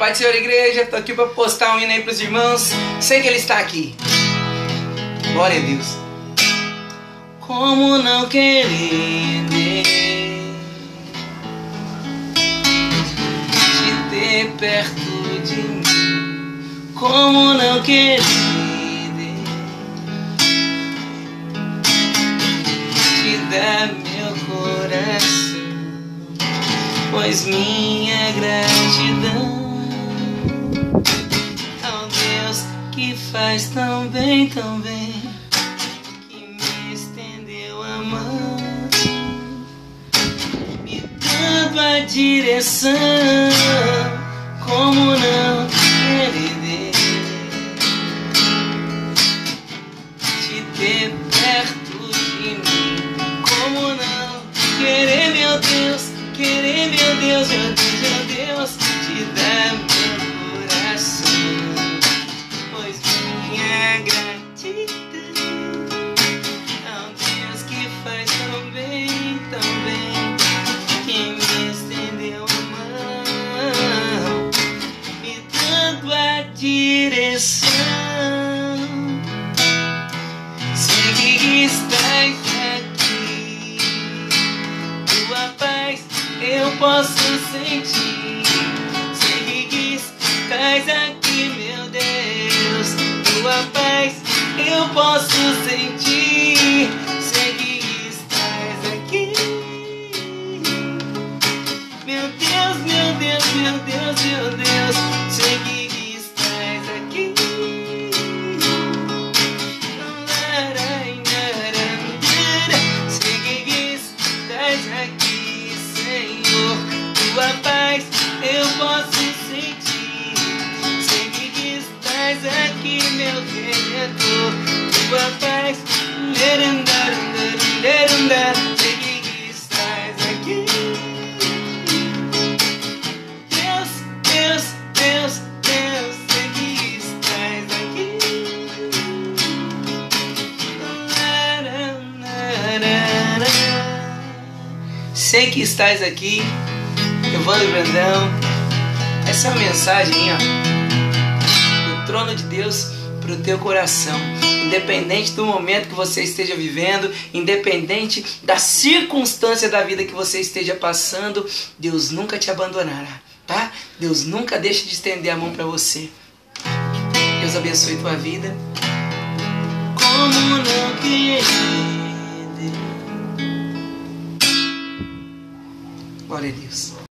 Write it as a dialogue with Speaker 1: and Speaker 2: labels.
Speaker 1: Pai do Senhor Igreja, tô aqui para postar um hino aí pros irmãos. Sei que ele está aqui. Glória a Deus. Como não querer te ter perto de mim? Como não querer te dar meu coração? Pois minha gratidão ao Deus que faz tão bem, tão bem, que me estendeu a mão, me dando a direção, como não querer te ter perto de mim, como não querer, meu Deus, querer, meu Deus, meu Deus, meu Deus, te dar direção. Sei estás aqui, tua paz eu posso sentir. Sei que estás aqui, meu Deus, tua paz eu posso sentir. Posso sentir. Sei que estás aqui, meu Redentor. Tua paz. Sei que estás aqui. Deus, Deus, Deus, Deus. Sei que estás aqui. Sei que estás aqui, Evandro Brandão. Essa é a mensagem ó, do trono de Deus para o teu coração. Independente do momento que você esteja vivendo, independente da circunstância da vida que você esteja passando, Deus nunca te abandonará, tá? Deus nunca deixa de estender a mão para você. Deus abençoe tua vida. Como não querer? Glória a Deus.